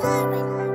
Sorry.